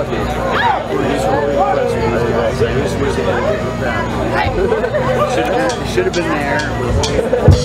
lucky. He's really impressive. I just wish had a. Should have been there.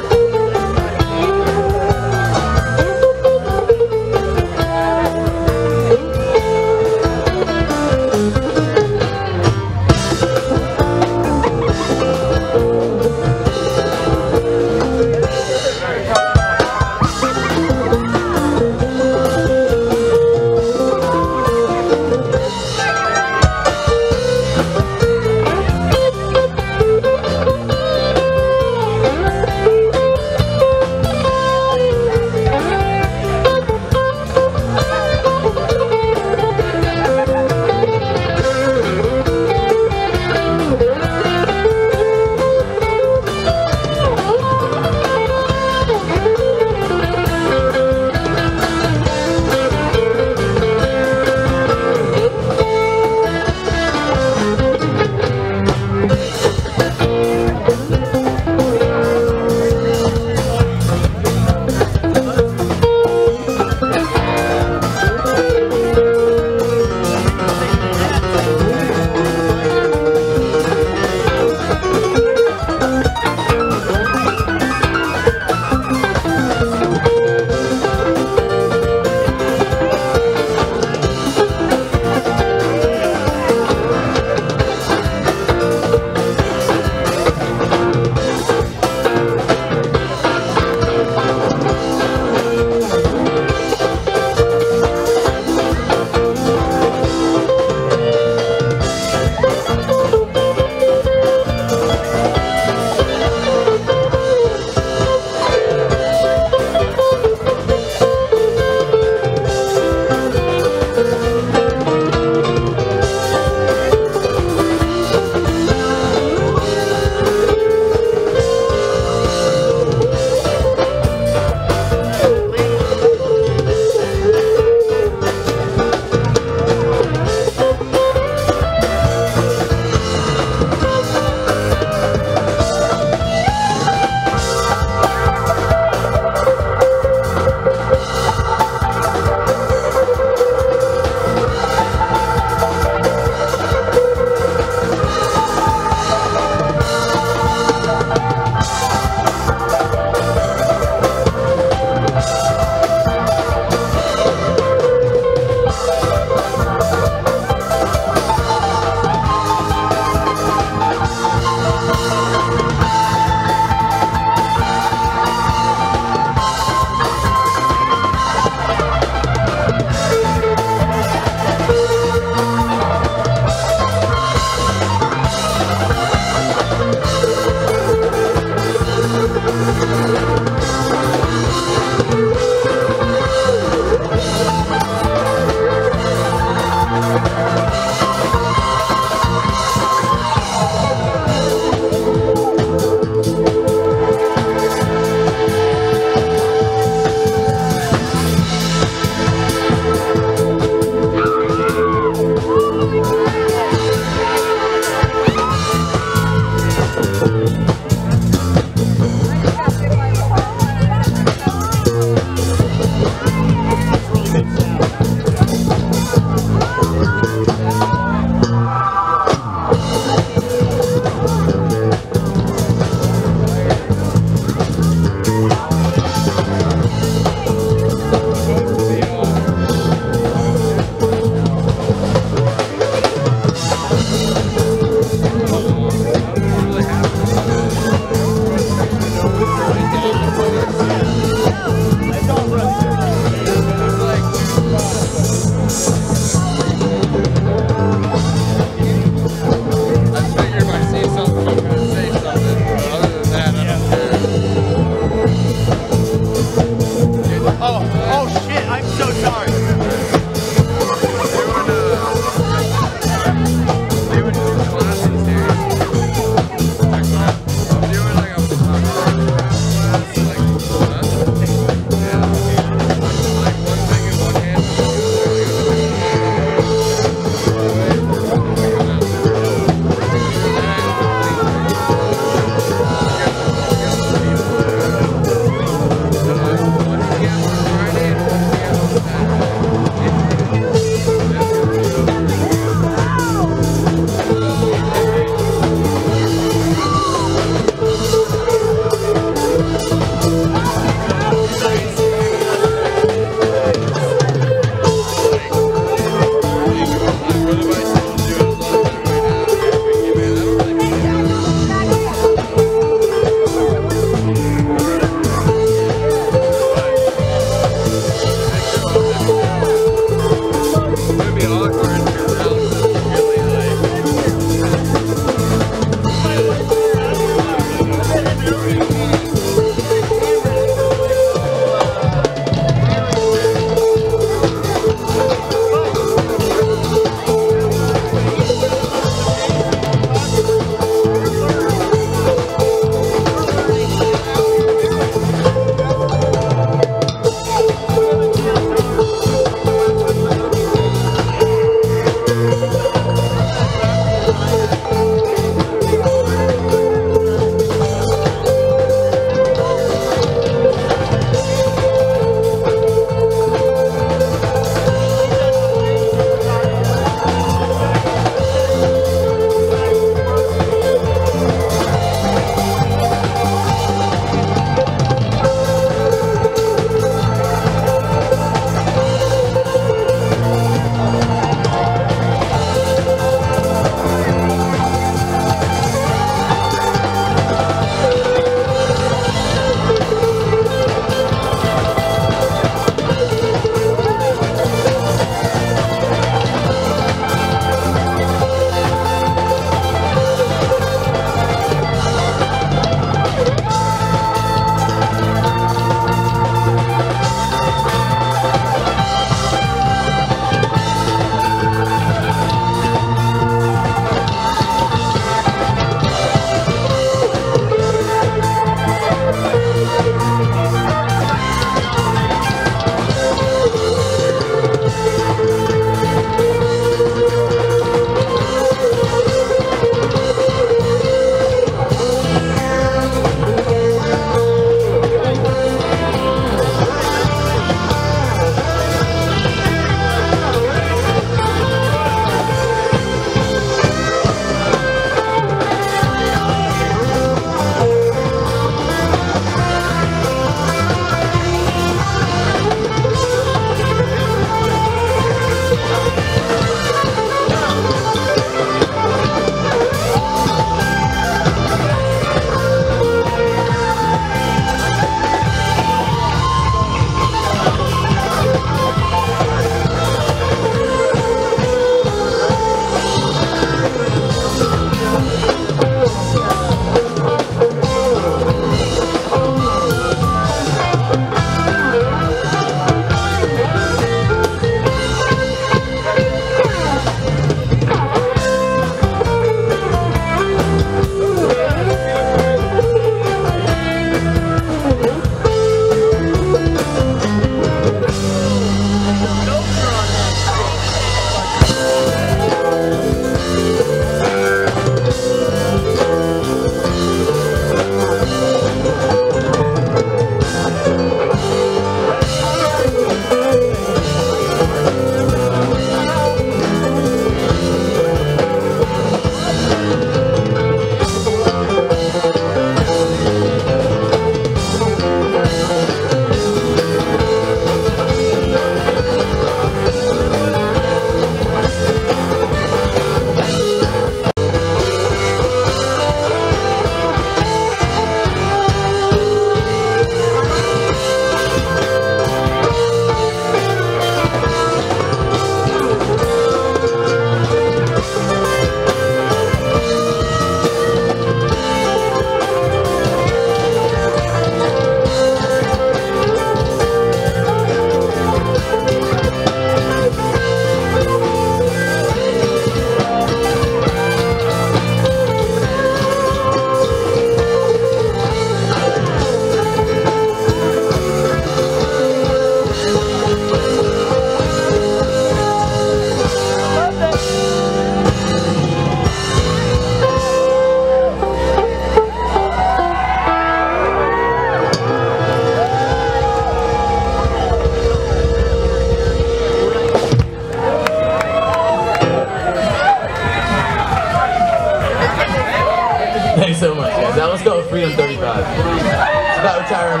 Let's go Freedom 35. It's about retiring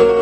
early.